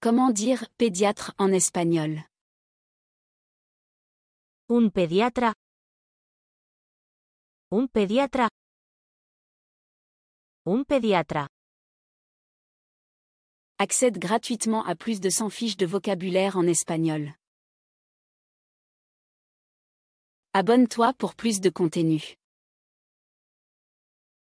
Comment dire pédiatre en espagnol? Un pediatra. Un pediatra. Un pediatra. Accède gratuitement à plus de 100 fiches de vocabulaire en espagnol. Abonne-toi pour plus de contenu.